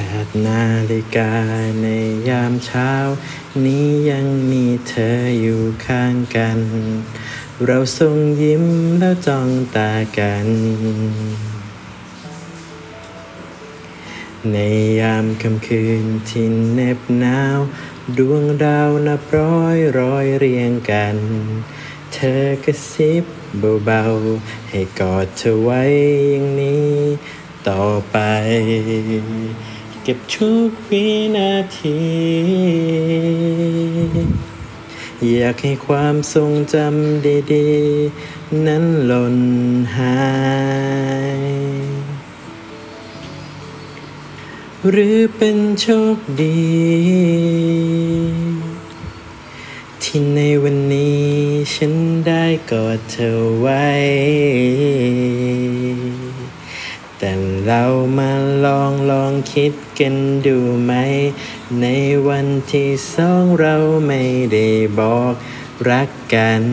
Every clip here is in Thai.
แปดนาฬิกาในยามเช้า นี้ยังมีเธออยู่ข้างกัน เราส่งยิ้มแล้วจ้องตากัน ในยามค่ำคืนที่เหน็บหนาว ดวงดาวนับร้อยร้อยเรียงกัน เธอกระซิบเบาๆ ให้กอดเธอไว้อย่างนี้ต่อไป ก็บทุกวินาที อยากให้ความทรงจำดีๆ นั้นหล่นหาย หรือเป็นโชคดี ที่ในวันนี้ฉันได้กอดเธอไว้ เรามาลองลองคิดกันดูไหม ในวันที่สองเราไม่ได้บอกรักกัน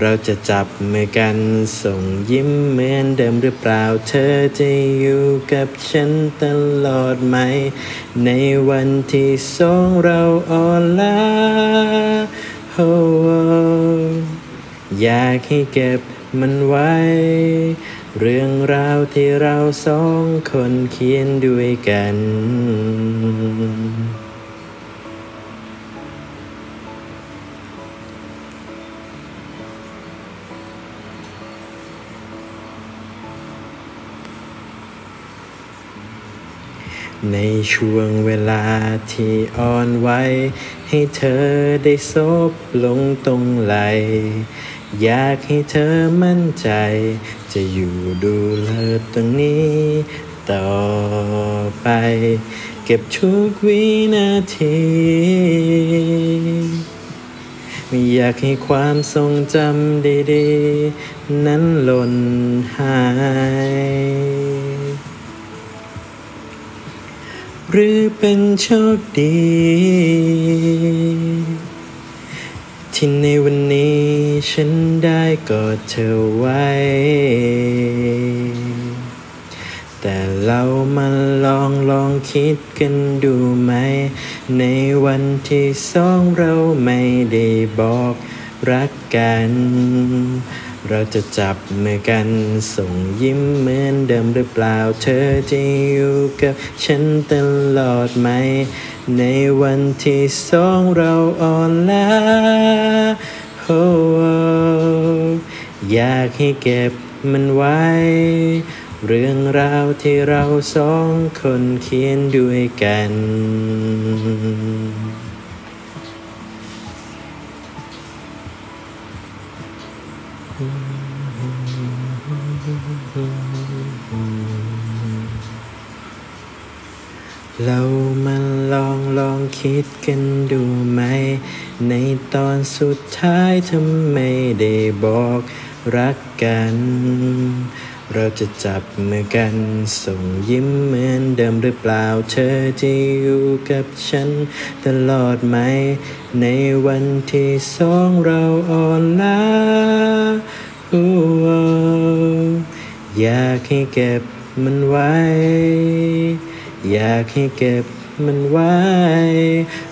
เราจะจับมือกันส่งยิ้มเหมือนเดิมหรือเปล่า เธอจะอยู่กับฉันตลอดไหม ในวันที่สองเราอ่อนล้าอยากให้เก็บ มันไว้ เรื่องราวที่เราสองคนเขียนด้วยกัน ในช่วงเวลาที่อ่อนไหวให้เธอได้ซบลงตรงไหล อยากให้เธอมั่นใจ จะอยู่ดูแลตรงนี้ ต่อไป เก็บทุกวินาที ไม่อยากให้ความทรงจำดีๆ นั้นหล่นหายหรือเป็นโชคดี ที่ในวันนี้ ฉันได้กอดเธอไว้ แต่เรามาลองลองคิดกันดูไหม ในวันที่สองเราไม่ได้บอกรักกัน เราจะจับมือกันส่งยิ้มเหมือนเดิมหรือเปล่า เธอจะอยู่กับฉันตลอดไหม ในวันที่สองเราอ่อนล้าโอ้อยากให้เก็บมันไว้ เรื่องราวที่เราสองคนเขียนด้วยกัน เรามาลองลองคิดกันดูไหม ในตอนสุดท้ายเธอไมได้บอกรักกัน เราจะจับมือกันส่งยิ้มเหมือนเดิมหรือเปล่าเธอจะอยู่กับฉันตลอดไหม ในวันที่สองเราอ่อนล้าโอ้อยากให้เก็บมันไว้ อยากให้เก็บมันไว้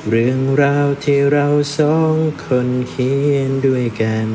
เรื่องราวที่เราสองคนเขียนด้วยกัน